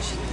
시작.